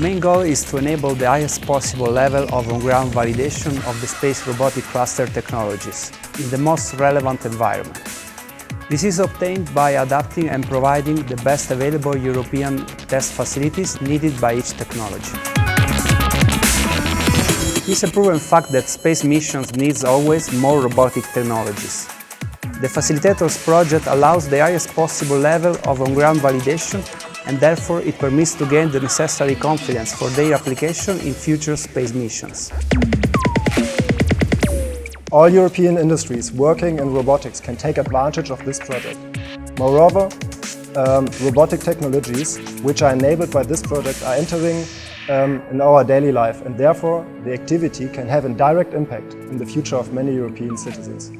main goal is to enable the highest possible level of on-ground validation of the space robotic cluster technologies in the most relevant environment. This is obtained by adapting and providing the best available European test facilities needed by each technology. It is a proven fact that space missions needs always more robotic technologies. The Facilitators project allows the highest possible level of on-ground validation and therefore it permits to gain the necessary confidence for their application in future space missions. All European industries working in robotics can take advantage of this project. Moreover, um, robotic technologies which are enabled by this project are entering um, in our daily life and therefore the activity can have a direct impact in the future of many European citizens.